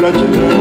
gratidão.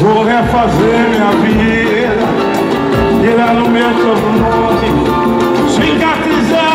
Vou refazer minha vida Tirar no meu sobrenome Cicatrizar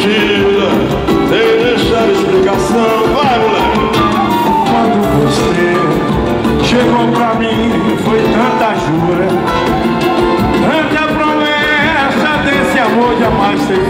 mentira Deixar explicação. Vai, moleque. Quando você chegou pra mim Foi tanta jura Tanta promessa desse amor jamais ter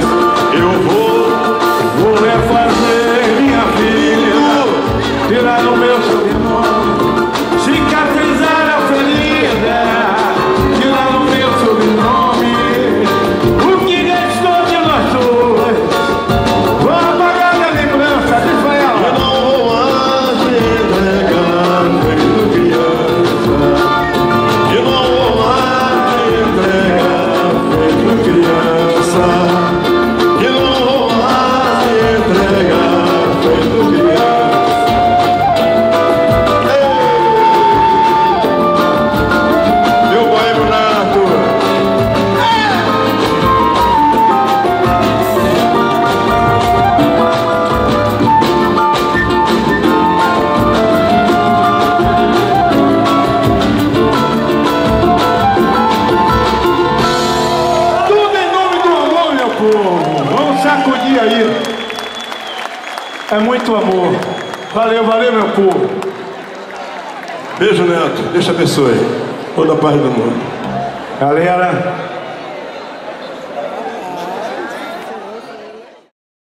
aí é muito amor. Valeu, valeu, meu povo. Beijo, Neto. Deixa abençoe. Toda a paz do mundo. Galera.